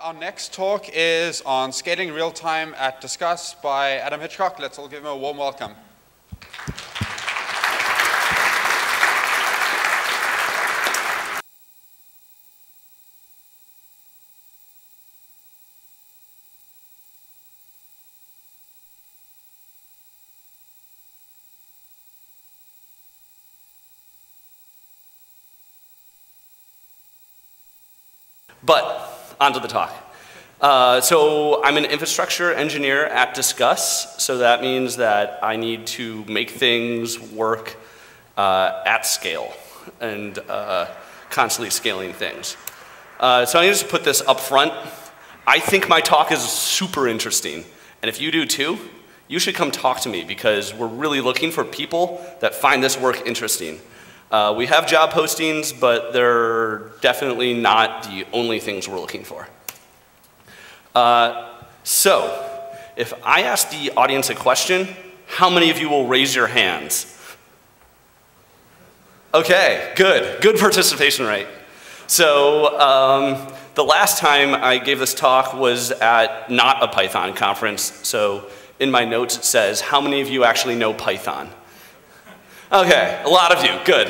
our next talk is on scaling real time at Disqus by Adam Hitchcock. Let's all give him a warm welcome. But onto the talk. Uh, so I'm an infrastructure engineer at Disqus, so that means that I need to make things work uh, at scale and uh, constantly scaling things. Uh, so I need to put this up front. I think my talk is super interesting, and if you do too, you should come talk to me because we're really looking for people that find this work interesting. Uh, we have job postings, but they're definitely not the only things we're looking for. Uh, so, if I ask the audience a question, how many of you will raise your hands? Okay, good. Good participation rate. So, um, the last time I gave this talk was at not a Python conference. So, in my notes it says, how many of you actually know Python? Okay, a lot of you, good.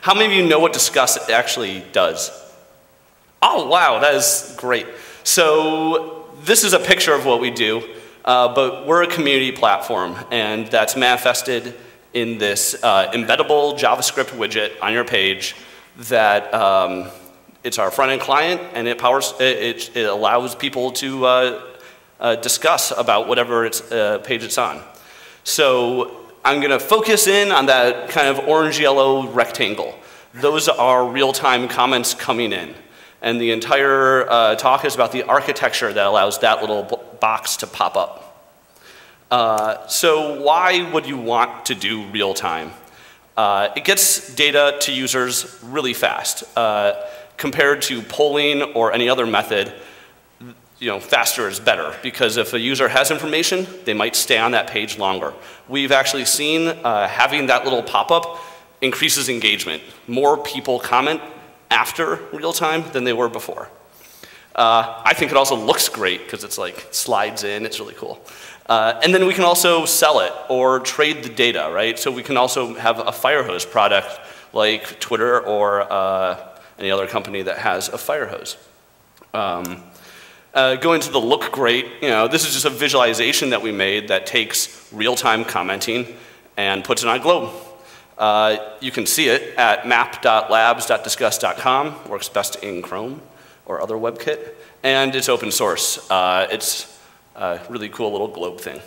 How many of you know what Disqus actually does? Oh, wow, that is great. So this is a picture of what we do, uh, but we're a community platform, and that's manifested in this uh, embeddable JavaScript widget on your page that um, it's our front-end client, and it powers, it, it allows people to uh, uh discuss about whatever it's, uh, page it's on. So I'm going to focus in on that kind of orange-yellow rectangle. Those are real-time comments coming in. And the entire uh, talk is about the architecture that allows that little box to pop up. Uh, so why would you want to do real-time? Uh, it gets data to users really fast. Uh, compared to polling or any other method, you know, faster is better because if a user has information, they might stay on that page longer. We've actually seen uh, having that little pop-up increases engagement. More people comment after real time than they were before. Uh, I think it also looks great because it's like slides in, it's really cool. Uh, and then we can also sell it or trade the data, right? So we can also have a Firehose product like Twitter or uh, any other company that has a Firehose. Um, uh, going to the look great, you know, this is just a visualization that we made that takes real-time commenting and puts it on a globe. Uh, you can see it at map.labs.disqus.com. works best in Chrome or other WebKit, and it's open source. Uh, it's a really cool little globe thing.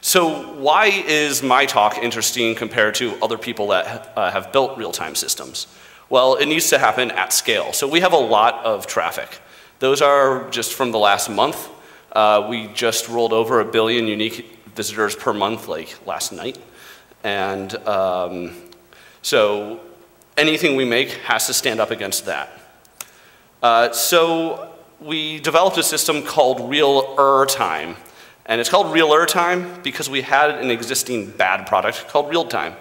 So why is my talk interesting compared to other people that uh, have built real-time systems? Well, it needs to happen at scale. So we have a lot of traffic. Those are just from the last month. Uh, we just rolled over a billion unique visitors per month like last night. And um, so anything we make has to stand up against that. Uh, so we developed a system called Real-er Time. And it's called Real-er Time because we had an existing bad product called Real Time.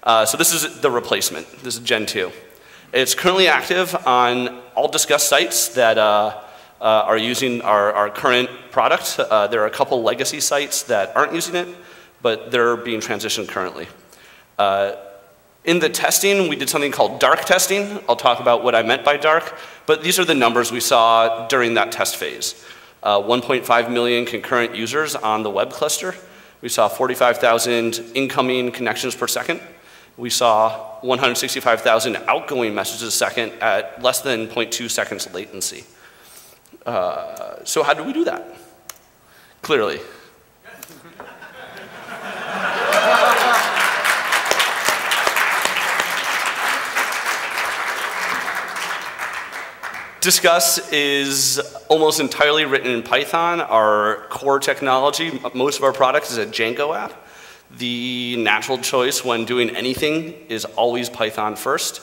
Uh, so this is the replacement. This is Gen 2. It's currently active on all Disqus sites that uh, uh, are using our, our current product. Uh, there are a couple legacy sites that aren't using it, but they're being transitioned currently. Uh, in the testing, we did something called dark testing. I'll talk about what I meant by dark, but these are the numbers we saw during that test phase. Uh, 1.5 million concurrent users on the web cluster. We saw 45,000 incoming connections per second we saw 165,000 outgoing messages a second at less than 0.2 seconds latency. Uh, so how do we do that? Clearly. Disqus is almost entirely written in Python. Our core technology, most of our products is a Django app. The natural choice when doing anything is always Python first.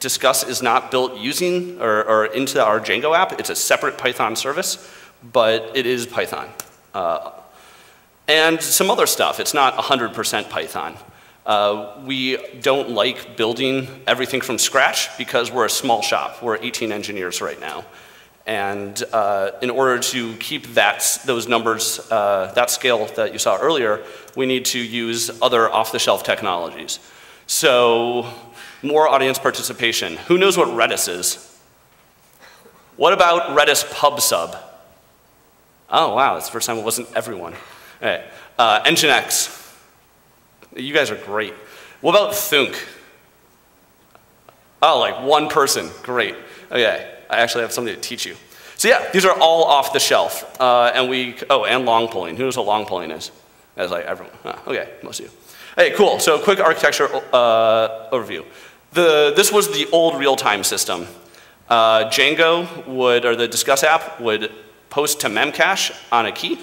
Disqus is not built using or, or, into our Django app. It's a separate Python service, but it is Python. Uh, and some other stuff. It's not 100% Python. Uh, we don't like building everything from scratch because we're a small shop. We're 18 engineers right now. And uh, in order to keep that, those numbers, uh, that scale that you saw earlier, we need to use other off-the-shelf technologies. So more audience participation. Who knows what Redis is? What about Redis PubSub? Oh, wow, that's the first time it wasn't everyone. All right. Uh, Nginx. You guys are great. What about Thoonk? Oh, like one person. Great. Okay. I actually have something to teach you. So yeah, these are all off the shelf. Uh, and we, oh, and long polling. Who knows what long polling is? As like everyone. Okay, most of you. Hey, cool. So quick architecture uh, overview. The, this was the old real-time system. Uh, Django would, or the Disqus app would post to Memcache on a key,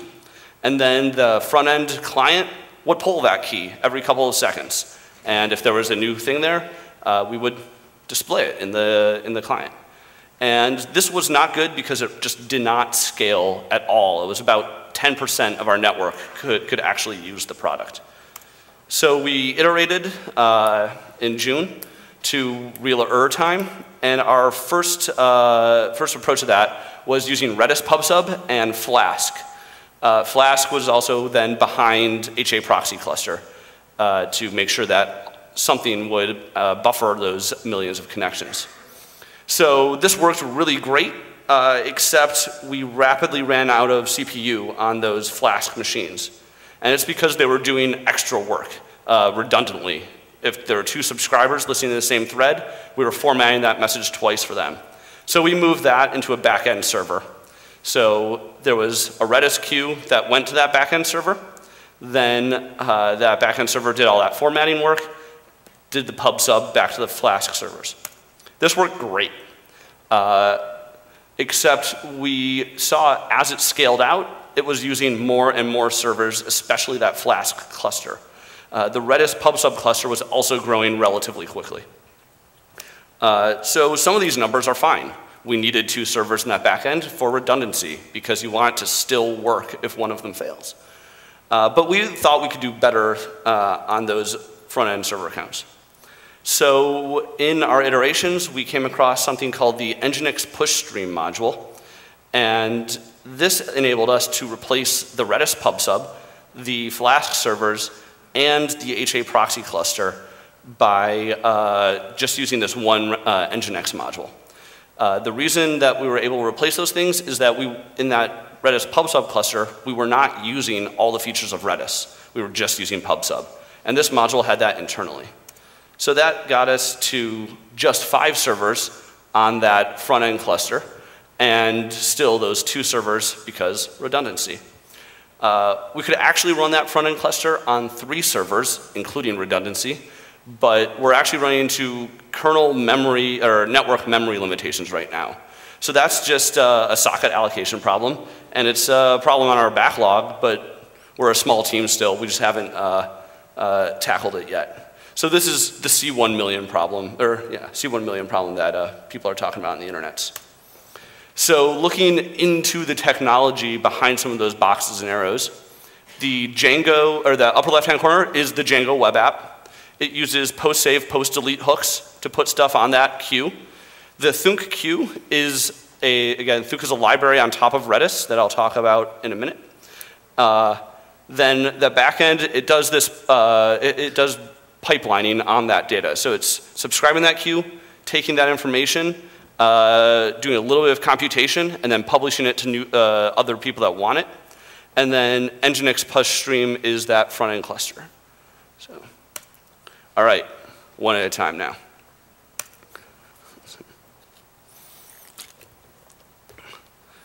and then the front-end client would pull that key every couple of seconds. And if there was a new thing there, uh, we would display it in the, in the client. And this was not good because it just did not scale at all. It was about 10% of our network could, could actually use the product. So we iterated uh, in June to real error time, and our first, uh, first approach to that was using Redis PubSub and Flask. Uh, Flask was also then behind HA proxy cluster uh, to make sure that something would uh, buffer those millions of connections. So this worked really great, uh, except we rapidly ran out of CPU on those Flask machines. And it's because they were doing extra work uh, redundantly. If there were two subscribers listening to the same thread, we were formatting that message twice for them. So we moved that into a backend server. So there was a Redis queue that went to that backend server. Then uh, that backend server did all that formatting work, did the pub sub back to the Flask servers. This worked great, uh, except we saw as it scaled out, it was using more and more servers, especially that Flask cluster. Uh, the Redis PubSub cluster was also growing relatively quickly. Uh, so some of these numbers are fine. We needed two servers in that backend for redundancy because you want it to still work if one of them fails. Uh, but we thought we could do better uh, on those front-end server accounts. So in our iterations, we came across something called the Nginx push stream module. And this enabled us to replace the Redis PubSub, the Flask servers, and the HA proxy cluster by uh, just using this one uh, Nginx module. Uh, the reason that we were able to replace those things is that we, in that Redis PubSub cluster, we were not using all the features of Redis. We were just using PubSub. And this module had that internally. So that got us to just five servers on that front-end cluster, and still those two servers because redundancy. Uh, we could actually run that front-end cluster on three servers, including redundancy, but we're actually running into kernel memory or network memory limitations right now. So that's just uh, a socket allocation problem, and it's a problem on our backlog, but we're a small team still. We just haven't uh, uh tackled it yet. So this is the C1 million problem, or yeah, C1 million problem that uh, people are talking about on the internet. So looking into the technology behind some of those boxes and arrows, the Django, or the upper left-hand corner is the Django web app. It uses post-save, post-delete hooks to put stuff on that queue. The Thoonk queue is a, again, Thoonk is a library on top of Redis that I'll talk about in a minute. Uh, then the backend, it does this, uh, it, it does pipelining on that data. So it's subscribing that queue, taking that information, uh, doing a little bit of computation, and then publishing it to new, uh, other people that want it. And then Nginx push stream is that front end cluster. So, all right, one at a time now.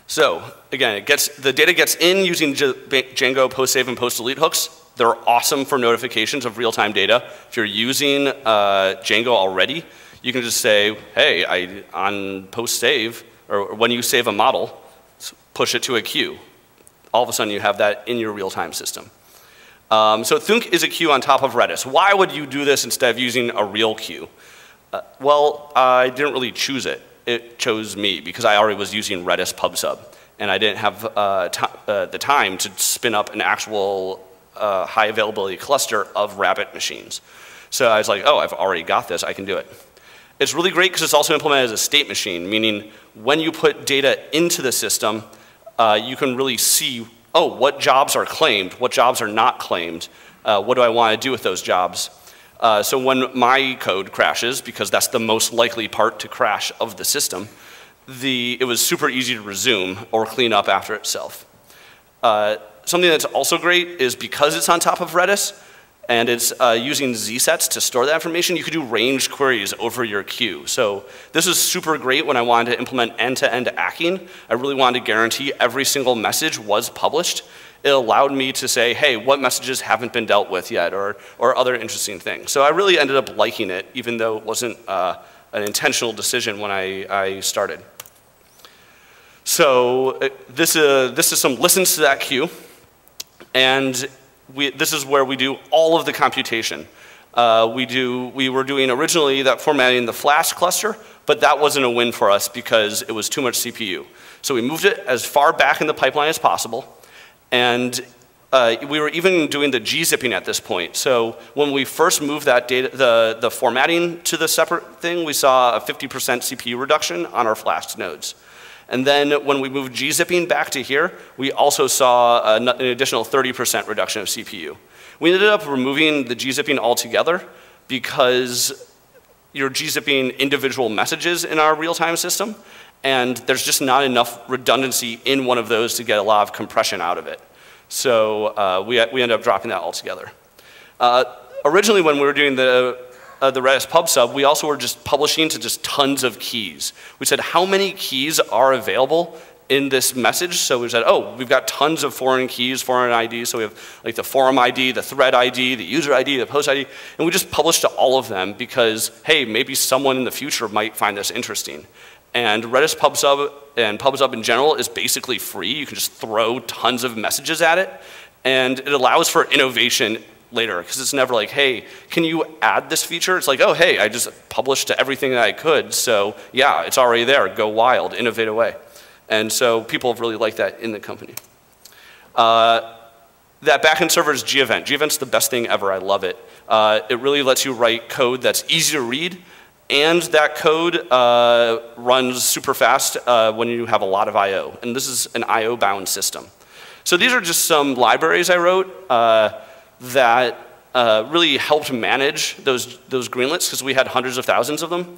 So again, it gets, the data gets in using Django post save and post delete hooks. They're awesome for notifications of real-time data. If you're using uh, Django already, you can just say, hey, I, on post save, or when you save a model, push it to a queue. All of a sudden you have that in your real-time system. Um, so Thoonk is a queue on top of Redis. Why would you do this instead of using a real queue? Uh, well, I didn't really choose it. It chose me because I already was using Redis PubSub and I didn't have uh, uh, the time to spin up an actual a high availability cluster of Rabbit machines. So I was like, oh, I've already got this, I can do it. It's really great because it's also implemented as a state machine, meaning when you put data into the system, uh, you can really see, oh, what jobs are claimed, what jobs are not claimed, uh, what do I want to do with those jobs. Uh, so when my code crashes, because that's the most likely part to crash of the system, the, it was super easy to resume or clean up after itself. Something that's also great is because it's on top of Redis, and it's uh, using zsets to store that information, you could do range queries over your queue. So this is super great when I wanted to implement end-to-end -end acking. I really wanted to guarantee every single message was published. It allowed me to say, hey, what messages haven't been dealt with yet, or, or other interesting things. So I really ended up liking it, even though it wasn't uh, an intentional decision when I, I started. So uh, this, uh, this is some listens to that queue. And we, this is where we do all of the computation. Uh, we, do, we were doing originally that formatting the Flask cluster, but that wasn't a win for us because it was too much CPU. So we moved it as far back in the pipeline as possible, and uh, we were even doing the gzipping at this point. So when we first moved that data, the, the formatting to the separate thing, we saw a 50% CPU reduction on our Flask nodes. And then when we moved gzipping back to here, we also saw an additional 30% reduction of CPU. We ended up removing the gzipping altogether because you're gzipping individual messages in our real-time system, and there's just not enough redundancy in one of those to get a lot of compression out of it. So uh, we, we ended up dropping that altogether. Uh, originally, when we were doing the uh, the Redis pub sub, we also were just publishing to just tons of keys. We said, how many keys are available in this message? So we said, oh, we've got tons of foreign keys, foreign IDs. So we have like the forum ID, the thread ID, the user ID, the post ID. And we just published to all of them because, hey, maybe someone in the future might find this interesting. And Redis PubSub and PubSub in general is basically free. You can just throw tons of messages at it. And it allows for innovation later because it's never like, hey, can you add this feature? It's like, oh, hey, I just published to everything that I could. So yeah, it's already there. Go wild, innovate away. And so people have really liked that in the company. Uh, that backend server is gevent. gevent's the best thing ever. I love it. Uh, it really lets you write code that's easy to read and that code uh, runs super fast uh, when you have a lot of I.O. And this is an I.O. bound system. So these are just some libraries I wrote. Uh, that uh, really helped manage those, those greenlets because we had hundreds of thousands of them.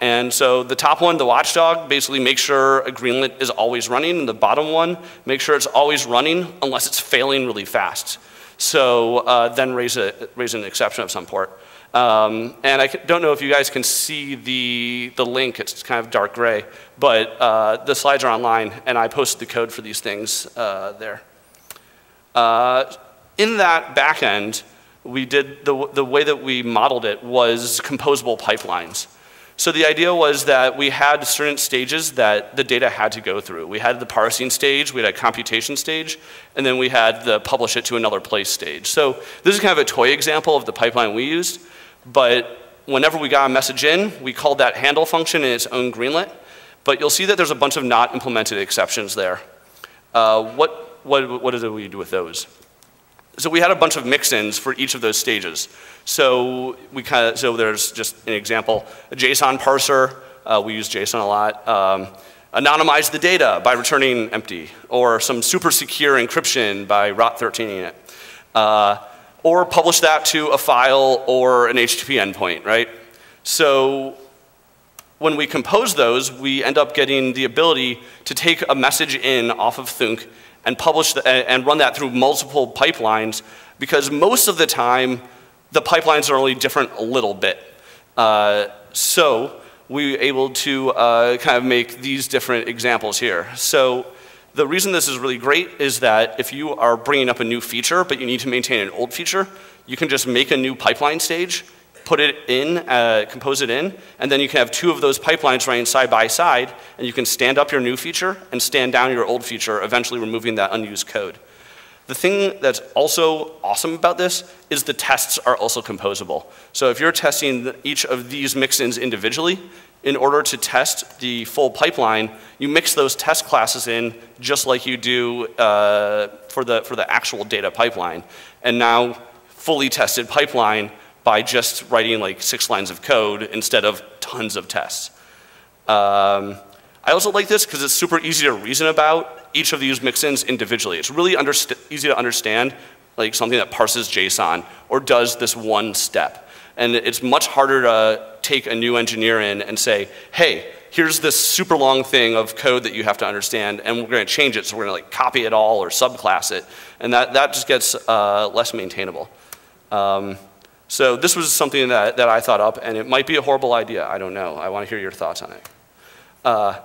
And so the top one, the watchdog, basically makes sure a greenlet is always running, and the bottom one, make sure it's always running unless it's failing really fast. So uh, then raise, a, raise an exception of some port. Um, and I don't know if you guys can see the, the link, it's kind of dark gray, but uh, the slides are online, and I posted the code for these things uh, there. In that backend, we did the, the way that we modeled it was composable pipelines. So the idea was that we had certain stages that the data had to go through. We had the parsing stage, we had a computation stage, and then we had the publish it to another place stage. So this is kind of a toy example of the pipeline we used, but whenever we got a message in, we called that handle function in its own greenlet, but you'll see that there's a bunch of not implemented exceptions there. Uh, what, what, what did we do with those? So we had a bunch of mix-ins for each of those stages. So we kind of, so there's just an example, a JSON parser, uh, we use JSON a lot. Um, anonymize the data by returning empty, or some super secure encryption by ROT13ing it. Uh, or publish that to a file or an HTTP endpoint, right? So when we compose those, we end up getting the ability to take a message in off of Thoonk and publish the, and run that through multiple pipelines because most of the time the pipelines are only different a little bit. Uh, so we were able to uh, kind of make these different examples here. So the reason this is really great is that if you are bringing up a new feature but you need to maintain an old feature, you can just make a new pipeline stage put it in, uh, compose it in, and then you can have two of those pipelines running side by side, and you can stand up your new feature and stand down your old feature, eventually removing that unused code. The thing that's also awesome about this is the tests are also composable. So if you're testing each of these mix-ins individually, in order to test the full pipeline, you mix those test classes in just like you do uh, for, the, for the actual data pipeline. And now, fully tested pipeline by just writing like six lines of code instead of tons of tests. Um, I also like this because it's super easy to reason about each of these mixins individually. It's really easy to understand like something that parses JSON or does this one step. And it's much harder to take a new engineer in and say, hey, here's this super long thing of code that you have to understand, and we're going to change it, so we're going to like copy it all or subclass it, and that, that just gets uh, less maintainable. Um, so this was something that, that I thought up, and it might be a horrible idea. I don't know. I want to hear your thoughts on it. Uh,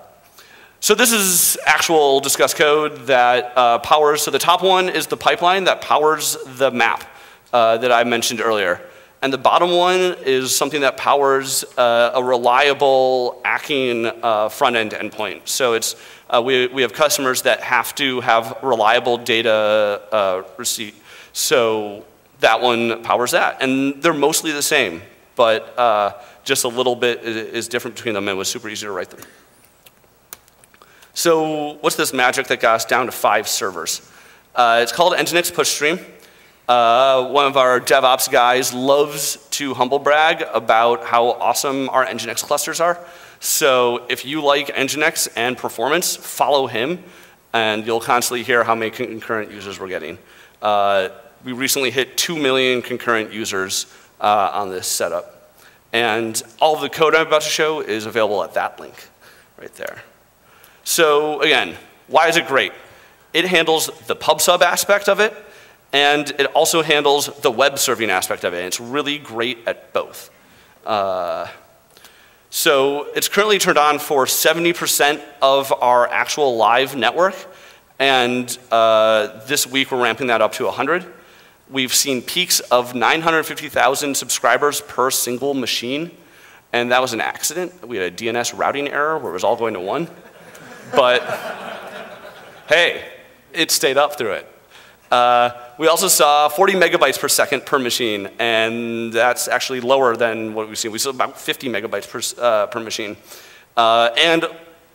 so this is actual Disqus code that uh, powers, so the top one is the pipeline that powers the map uh, that I mentioned earlier. And the bottom one is something that powers uh, a reliable acking uh, front-end endpoint. So it's, uh, we, we have customers that have to have reliable data uh, receipt. So that one powers that. And they're mostly the same, but uh, just a little bit is different between them and it was super easy to write them. So what's this magic that got us down to five servers? Uh, it's called Nginx Pushstream. Uh, one of our DevOps guys loves to humble brag about how awesome our Nginx clusters are. So if you like Nginx and performance, follow him, and you'll constantly hear how many concurrent users we're getting. Uh, we recently hit 2 million concurrent users uh, on this setup. And all of the code I'm about to show is available at that link right there. So again, why is it great? It handles the pub/sub aspect of it, and it also handles the web serving aspect of it. And it's really great at both. Uh, so it's currently turned on for 70% of our actual live network. And uh, this week we're ramping that up to 100. We've seen peaks of 950,000 subscribers per single machine. And that was an accident. We had a DNS routing error where it was all going to one. But hey, it stayed up through it. Uh, we also saw 40 megabytes per second per machine, and that's actually lower than what we've seen. We saw about 50 megabytes per, uh, per machine. Uh, and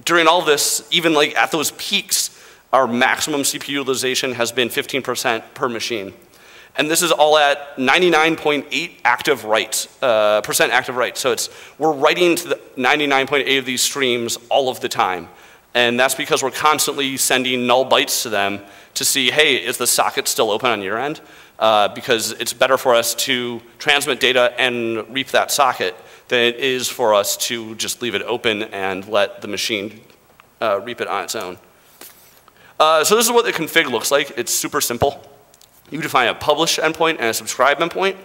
during all this, even like at those peaks, our maximum CPU utilization has been 15% per machine. And this is all at 99.8 active writes, uh, percent active writes. So it's, we're writing to the 99.8 of these streams all of the time. And that's because we're constantly sending null bytes to them to see, hey, is the socket still open on your end? Uh, because it's better for us to transmit data and reap that socket than it is for us to just leave it open and let the machine uh, reap it on its own. Uh, so this is what the config looks like. It's super simple. You define a publish endpoint and a subscribe endpoint,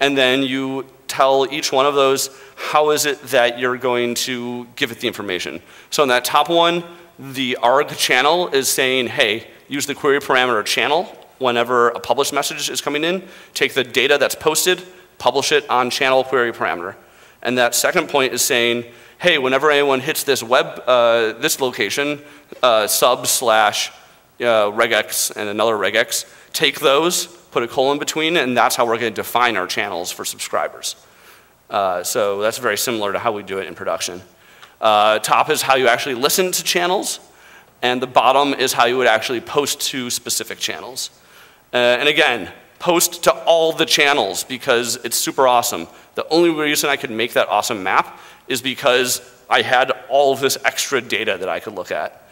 and then you tell each one of those how is it that you're going to give it the information. So in that top one, the arg channel is saying, hey, use the query parameter channel whenever a publish message is coming in, take the data that's posted, publish it on channel query parameter. And that second point is saying, hey, whenever anyone hits this web, uh, this location, uh, sub slash uh, regex and another regex, take those, put a colon between, and that's how we're going to define our channels for subscribers. Uh, so that's very similar to how we do it in production. Uh, top is how you actually listen to channels, and the bottom is how you would actually post to specific channels. Uh, and again, post to all the channels because it's super awesome. The only reason I could make that awesome map is because I had all of this extra data that I could look at.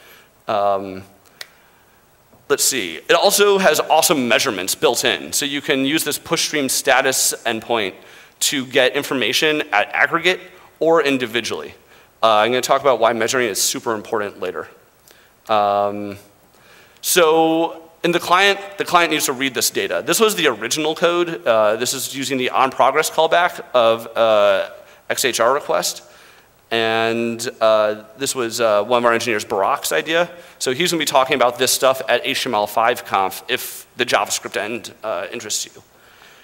Um, let's see. It also has awesome measurements built in. So you can use this push stream status endpoint to get information at aggregate or individually. Uh, I'm going to talk about why measuring is super important later. Um, so in the client, the client needs to read this data. This was the original code. Uh, this is using the on progress callback of uh, XHR request. And uh, this was uh, one of our engineers, Barak's idea. So he's gonna be talking about this stuff at HTML5 conf if the JavaScript end uh, interests you.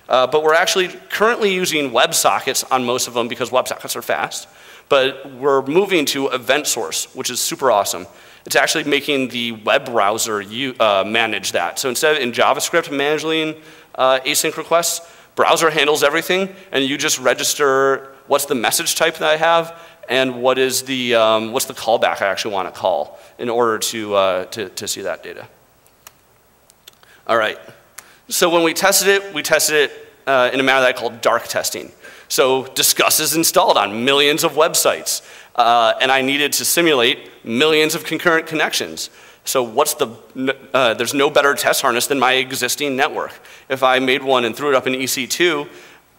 Uh, but we're actually currently using WebSockets on most of them because WebSockets are fast. But we're moving to event source, which is super awesome. It's actually making the web browser you, uh, manage that. So instead of in JavaScript managing uh, async requests, browser handles everything, and you just register what's the message type that I have, and what is the, um, what's the callback I actually want to call in order to, uh, to, to see that data. All right. So when we tested it, we tested it uh, in a manner that I call dark testing. So Disqus is installed on millions of websites. uh, and I needed to simulate millions of concurrent connections. So what's the, uh, there's no better test harness than my existing network. If I made one and threw it up in EC2,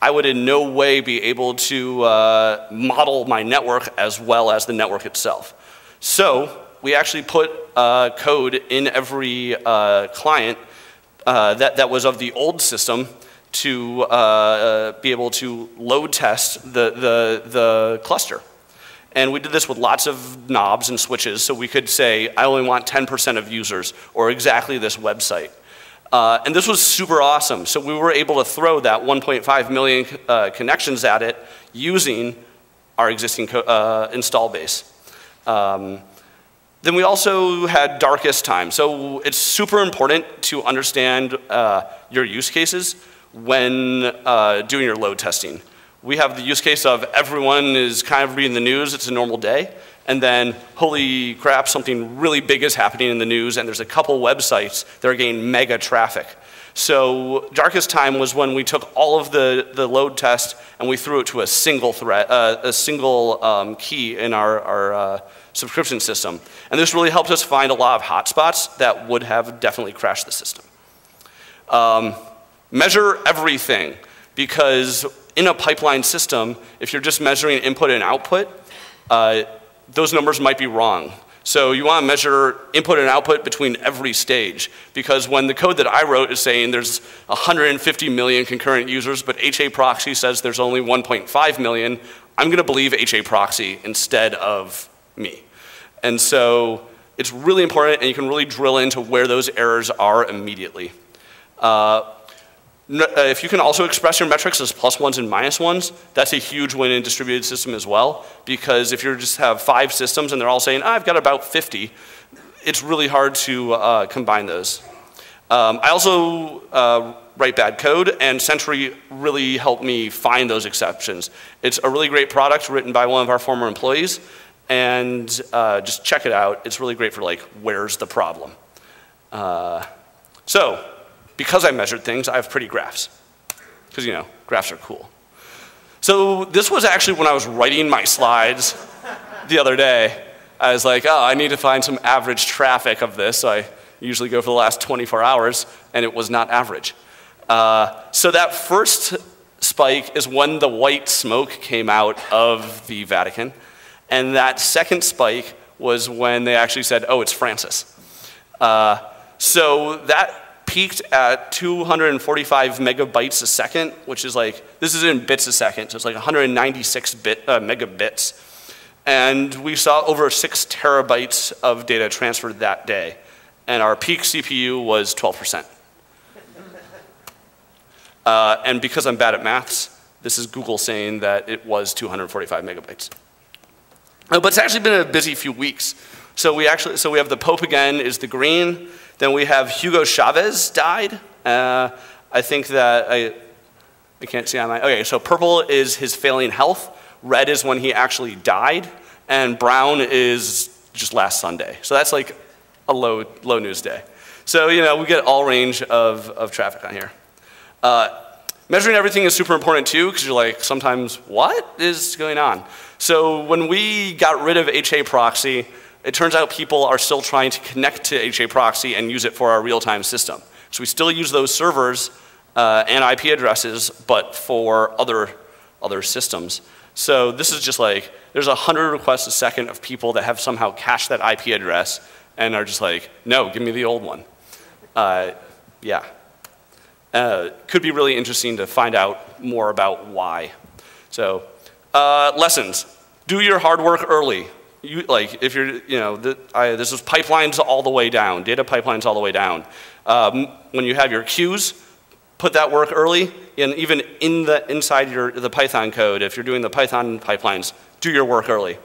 I would in no way be able to uh, model my network as well as the network itself. So we actually put uh, code in every uh, client uh, that, that was of the old system to uh, be able to load test the, the, the cluster. And we did this with lots of knobs and switches, so we could say, I only want 10% of users, or exactly this website. Uh, and this was super awesome. So we were able to throw that 1.5 million uh, connections at it using our existing uh, install base. Um, then we also had darkest time. So it's super important to understand uh, your use cases when uh, doing your load testing. We have the use case of everyone is kind of reading the news, it's a normal day, and then holy crap, something really big is happening in the news, and there's a couple websites that are getting mega traffic. So darkest time was when we took all of the, the load test and we threw it to a single thread, uh, a single um, key in our, our uh, subscription system. And this really helped us find a lot of hotspots that would have definitely crashed the system. Um, measure everything because in a pipeline system, if you're just measuring input and output, uh, those numbers might be wrong. So you want to measure input and output between every stage because when the code that I wrote is saying there's 150 million concurrent users, but HA proxy says there's only 1.5 million, I'm going to believe HA proxy instead of me. And so it's really important and you can really drill into where those errors are immediately. Uh, if you can also express your metrics as plus ones and minus ones, that's a huge win in distributed system as well. Because if you just have five systems and they're all saying, I've got about 50, it's really hard to uh, combine those. Um, I also uh, write bad code, and Sentry really helped me find those exceptions. It's a really great product written by one of our former employees, and uh, just check it out. It's really great for like, where's the problem? Uh, so, because I measured things, I have pretty graphs. Because, you know, graphs are cool. So this was actually when I was writing my slides the other day. I was like, oh, I need to find some average traffic of this. So I usually go for the last 24 hours, and it was not average. Uh, so that first spike is when the white smoke came out of the Vatican. And that second spike was when they actually said, oh, it's Francis. Uh, so that peaked at 245 megabytes a second, which is like, this is in bits a second, so it's like 196 bit, uh, megabits. And we saw over six terabytes of data transferred that day. And our peak CPU was 12%. Uh, and because I'm bad at maths, this is Google saying that it was 245 megabytes. Uh, but it's actually been a busy few weeks. So we actually, so we have the Pope again is the green. Then we have Hugo Chavez died. Uh, I think that I, I can't see on my, okay, so purple is his failing health. Red is when he actually died. And brown is just last Sunday. So that's like a low, low news day. So, you know, we get all range of, of traffic on here. Uh, measuring everything is super important too, because you're like, sometimes, what is going on? So when we got rid of HA proxy, it turns out people are still trying to connect to HA proxy and use it for our real-time system. So we still use those servers uh, and IP addresses, but for other, other systems. So this is just like, there's 100 requests a second of people that have somehow cached that IP address and are just like, no, give me the old one. Uh, yeah. Uh, could be really interesting to find out more about why. So, uh, lessons. Do your hard work early you, like if you're, you know, the, I, this is pipelines all the way down, data pipelines all the way down. Um, when you have your queues, put that work early, and even in the, inside your, the Python code, if you're doing the Python pipelines, do your work early.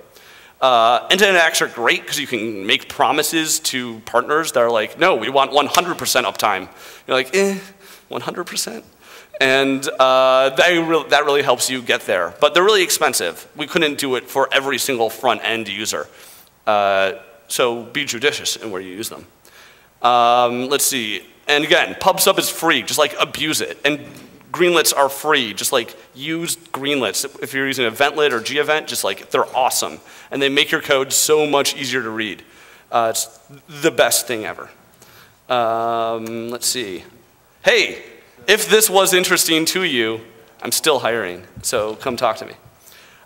Uh, end-to-end acks are great because you can make promises to partners that are like, no, we want 100% uptime. You're like, eh, 100%? And uh, that, really, that really helps you get there. But they're really expensive. We couldn't do it for every single front end user. Uh, so be judicious in where you use them. Um, let's see. And again, PubSub is free. Just like abuse it. And Greenlets are free. Just like use Greenlets. If you're using Eventlet or gEvent, just like they're awesome. And they make your code so much easier to read. Uh, it's the best thing ever. Um, let's see. Hey, if this was interesting to you, I'm still hiring, so come talk to me.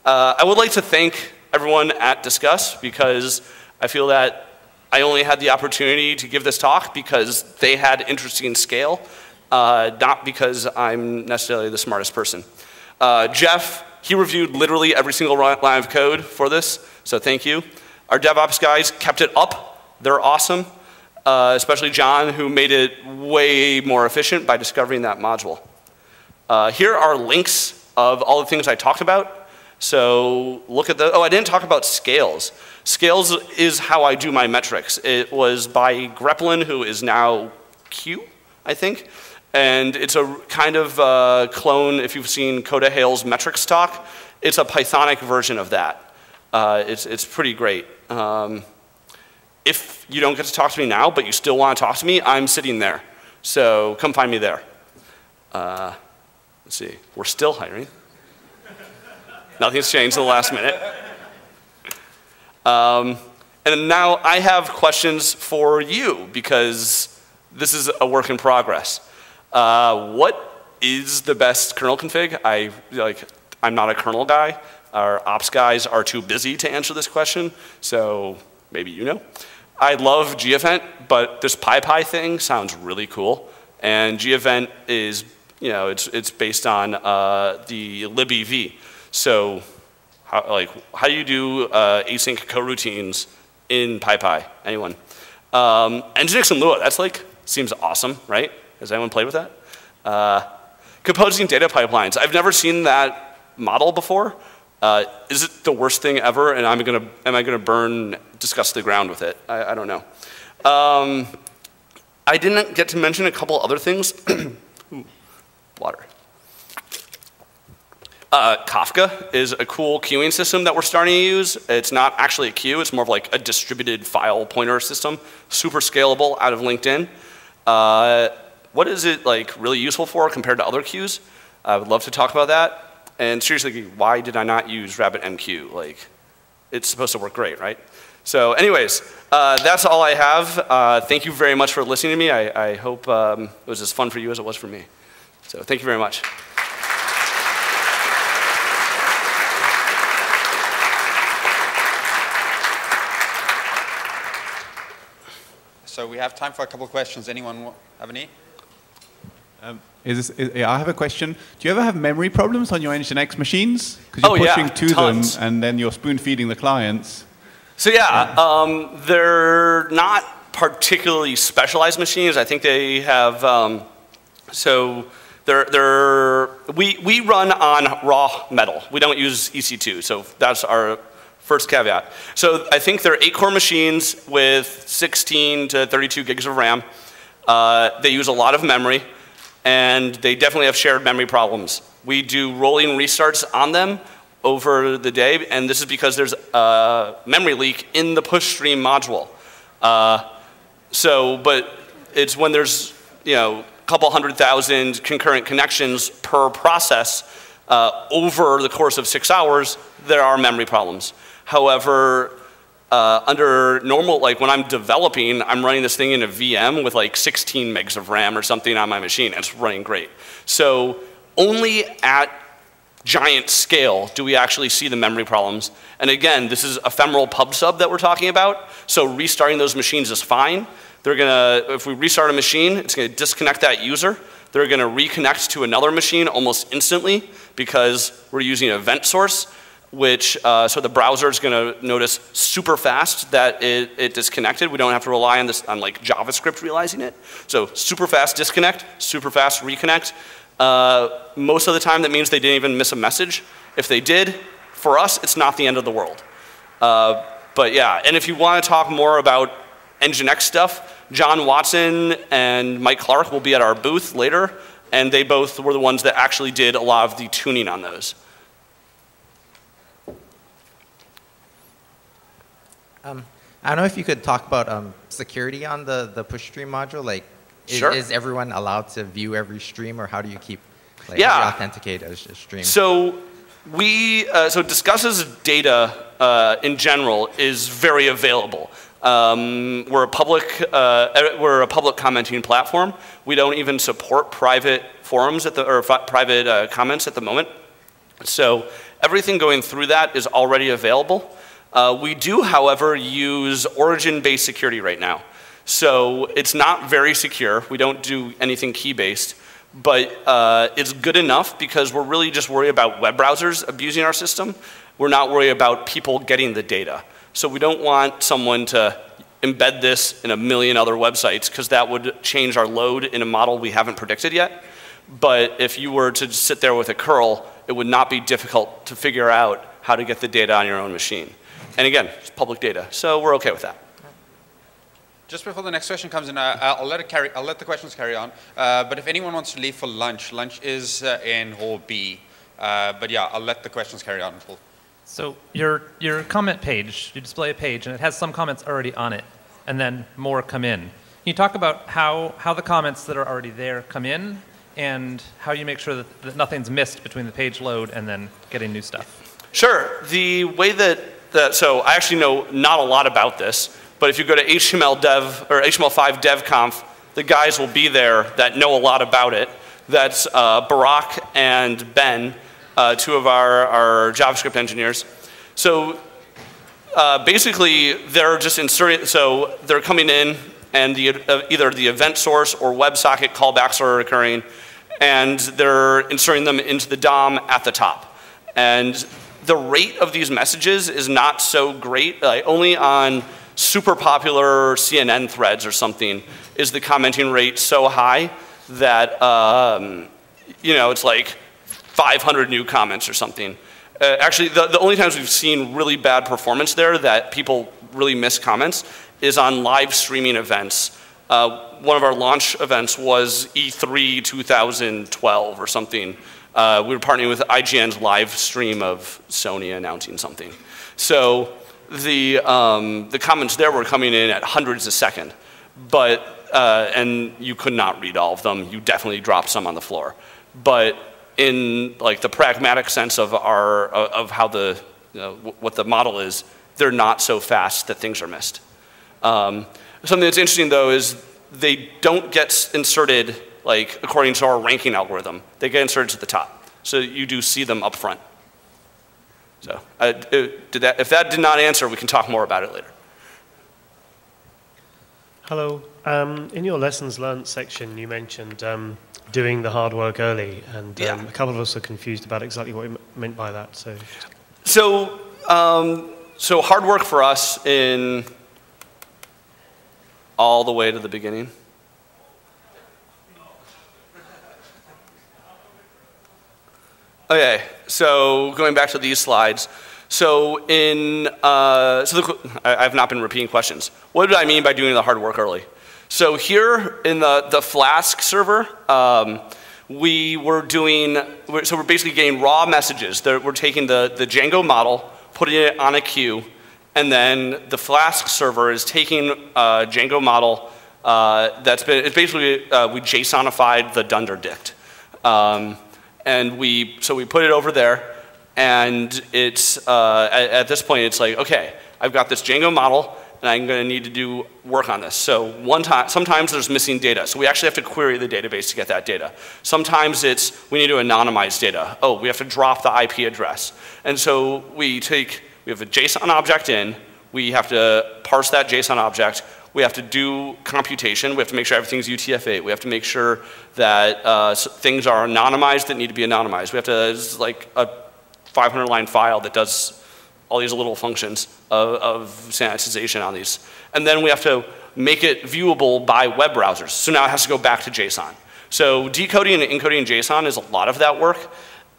Uh, I would like to thank everyone at Disqus because I feel that I only had the opportunity to give this talk because they had interesting scale, uh, not because I'm necessarily the smartest person. Uh, Jeff, he reviewed literally every single line of code for this, so thank you. Our DevOps guys kept it up. They're awesome, uh, especially John, who made it way more efficient by discovering that module. Uh, here are links of all the things I talked about. So look at the, oh, I didn't talk about scales. Scales is how I do my metrics. It was by Greplin, who is now Cue, I think. And it's a kind of uh, clone, if you've seen Coda Hale's metrics talk, it's a Pythonic version of that. Uh, it's, it's pretty great. Um, if you don't get to talk to me now, but you still want to talk to me, I'm sitting there. So come find me there. Uh, let's see, we're still hiring. Nothing's changed in the last minute. Um, and now I have questions for you because this is a work in progress. Uh, what is the best kernel config? I, like, I'm not a kernel guy. Our ops guys are too busy to answer this question, so maybe you know. I love gEvent, but this PyPy thing sounds really cool. And gEvent is, you know, it's, it's based on uh, the libev. So how, like, how do you do uh, async coroutines in PyPy? Anyone? Um, Nginx and Lua, that's like, seems awesome, right? Has anyone played with that? Uh, composing data pipelines. I've never seen that model before. Uh, is it the worst thing ever and I'm gonna, am I gonna burn, disgust the ground with it? I, I don't know. Um, I didn't get to mention a couple other things. Water. Uh, Kafka is a cool queuing system that we're starting to use. It's not actually a queue, it's more of like a distributed file pointer system, super scalable out of LinkedIn. Uh, what is it like really useful for compared to other queues? I would love to talk about that. And seriously, why did I not use RabbitMQ? Like, it's supposed to work great, right? So anyways, uh, that's all I have. Uh, thank you very much for listening to me. I, I hope um, it was as fun for you as it was for me. So thank you very much. So we have time for a couple of questions. Anyone have any? Um, is this, is, I have a question. Do you ever have memory problems on your Nginx machines? Because you're oh, pushing yeah, to tons. them and then you're spoon feeding the clients. So yeah, um, they're not particularly specialized machines. I think they have, um, so they're, they're, we, we run on raw metal. We don't use EC2, so that's our First caveat. So I think they're eight core machines with 16 to 32 gigs of RAM. Uh, they use a lot of memory, and they definitely have shared memory problems. We do rolling restarts on them over the day, and this is because there's a memory leak in the push stream module. Uh, so, but it's when there's, you know, a couple hundred thousand concurrent connections per process uh, over the course of six hours, there are memory problems. However, uh, under normal, like when I'm developing, I'm running this thing in a VM with like 16 megs of RAM or something on my machine, it's running great. So only at giant scale do we actually see the memory problems. And again, this is ephemeral pub sub that we're talking about, so restarting those machines is fine. They're gonna, if we restart a machine, it's gonna disconnect that user. They're gonna reconnect to another machine almost instantly because we're using an event source which, uh, so the browser is going to notice super fast that it, it, disconnected. We don't have to rely on this, on like JavaScript realizing it. So super fast disconnect, super fast reconnect. Uh, most of the time that means they didn't even miss a message. If they did, for us, it's not the end of the world. Uh, but yeah, and if you want to talk more about Nginx stuff, John Watson and Mike Clark will be at our booth later, and they both were the ones that actually did a lot of the tuning on those. Um, I don't know if you could talk about um, security on the, the push stream module. Like, is, sure. is everyone allowed to view every stream, or how do you keep Like Yeah. you authenticate a, a stream? So we, uh, so Disqus's data uh, in general is very available. Um, we're a public, uh, we're a public commenting platform. We don't even support private forums at the, or private uh, comments at the moment. So everything going through that is already available. Uh, we do, however, use origin-based security right now. So it's not very secure. We don't do anything key-based, but uh, it's good enough because we're really just worried about web browsers abusing our system. We're not worried about people getting the data. So we don't want someone to embed this in a million other websites because that would change our load in a model we haven't predicted yet. But if you were to sit there with a curl, it would not be difficult to figure out how to get the data on your own machine. And again, it's public data, so we're okay with that. Just before the next question comes in, uh, I'll let it carry. I'll let the questions carry on. Uh, but if anyone wants to leave for lunch, lunch is uh, in Hall B. Uh, but yeah, I'll let the questions carry on. We'll- So your, your comment page, you display a page and it has some comments already on it, and then more come in. Can you talk about how, how the comments that are already there come in and how you make sure that, that nothing's missed between the page load and then getting new stuff? Sure. The way that, that so I actually know not a lot about this, but if you go to HTML dev or HTML5 devconf, the guys will be there that know a lot about it. That's uh, Barak and Ben, uh, two of our, our JavaScript engineers. So uh, basically, they're just inserting, so they're coming in, and the, uh, either the event source or WebSocket callbacks are occurring, and they're inserting them into the DOM at the top. And the rate of these messages is not so great. Like only on super popular CNN threads or something is the commenting rate so high that um, you know it's like 500 new comments or something. Uh, actually, the, the only times we've seen really bad performance there that people really miss comments is on live streaming events. Uh, one of our launch events was E E3 2012 or something. Uh, we were partnering with IGN's live stream of Sony announcing something. So the, um, the comments there were coming in at hundreds a second, but, uh, and you could not read all of them. You definitely dropped some on the floor. But in like the pragmatic sense of our, of how the, you know, what the model is, they're not so fast that things are missed. Um, something that's interesting though is they don't get inserted like according to our ranking algorithm. They get inserted to the top. So you do see them up front. So uh, uh, did that, if that did not answer, we can talk more about it later. Hello. Um, in your lessons learned section, you mentioned um, doing the hard work early, and um, Yeah. a couple of us are confused about exactly what you meant by that. So, So, um, so hard work for us in all the way to the beginning. Okay, so going back to these slides. So in, uh, so the, I've not been repeating questions. What did I mean by doing the hard work early? So here in the, the Flask server, um, we were doing, so we're basically getting raw messages. We're taking the, the Django model, putting it on a queue, and then the Flask server is taking a Django model uh, that's been, it's basically, uh, we JSONified the Dunderdict. Um, and we, so we put it over there, and it's, uh, at, at this point, it's like, okay, I've got this Django model, and I'm going to need to do work on this. So one time, sometimes there's missing data, so we actually have to query the database to get that data. Sometimes it's we need to anonymize data. Oh, we have to drop the IP address, and so we take we have a JSON object in. We have to parse that JSON object. We have to do computation. We have to make sure everything's UTF-8. We have to make sure that uh, things are anonymized that need to be anonymized. We have to, it's like a 500 line file that does all these little functions of, of sanitization on these. And then we have to make it viewable by web browsers. So now it has to go back to JSON. So decoding and encoding JSON is a lot of that work.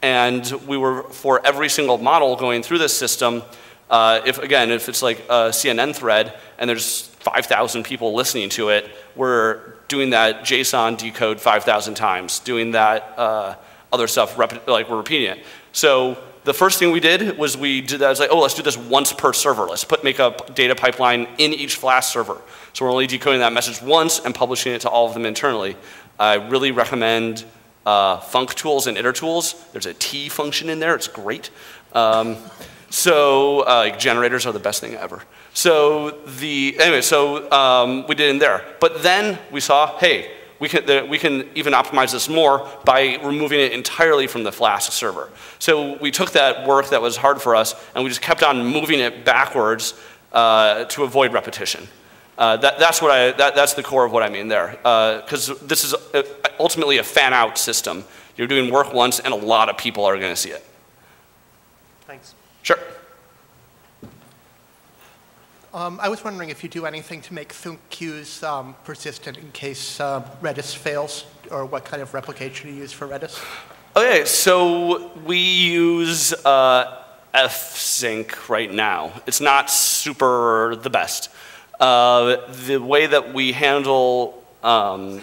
And we were, for every single model going through this system, uh, if again, if it's like a CNN thread and there's 5,000 people listening to it, we're doing that JSON decode 5,000 times, doing that uh, other stuff, like we're repeating it. So the first thing we did was we did that. I was like, oh, let's do this once per server. Let's put make a data pipeline in each Flask server. So we're only decoding that message once and publishing it to all of them internally. I really recommend uh, functools and itertools. There's a tee function in there. It's great. Um, so uh, generators are the best thing ever. So the anyway, so um, we did in there. But then we saw, hey, we can, the, we can even optimize this more by removing it entirely from the Flask server. So we took that work that was hard for us and we just kept on moving it backwards uh, to avoid repetition. Uh, that, that's, what I, that, that's the core of what I mean there. Because this is uh, ultimately a fan out system. You're doing work once and a lot of people are going to see it. Sure. Um, I was wondering if you do anything to make Thoonk queues um, persistent in case uh, Redis fails, or what kind of replication you use for Redis? Okay, so we use uh, fsync right now. It's not super the best. Uh, the way that we handle um,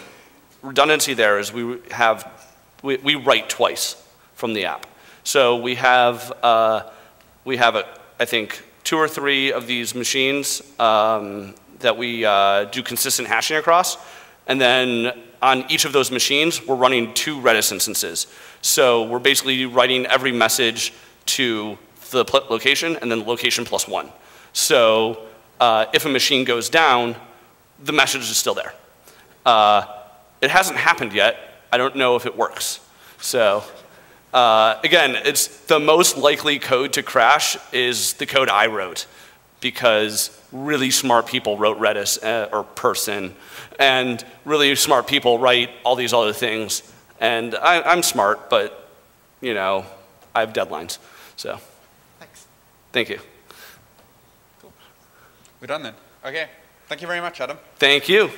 redundancy there is we have we, we write twice from the app. So we have uh, we have a, I think two or three of these machines um, that we uh, do consistent hashing across. And then on each of those machines, we're running two Redis instances. So we're basically writing every message to the location and then location plus one. So uh, if a machine goes down, the message is still there. Uh, it hasn't happened yet. I don't know if it works. So uh, again, it's the most likely code to crash is the code I wrote because really smart people wrote Redis uh, or person and really smart people write all these other things. And I, I'm smart, but you know, I have deadlines. So Thanks. thank you. Cool. We're done then. Okay. Thank you very much, Adam. Thank you.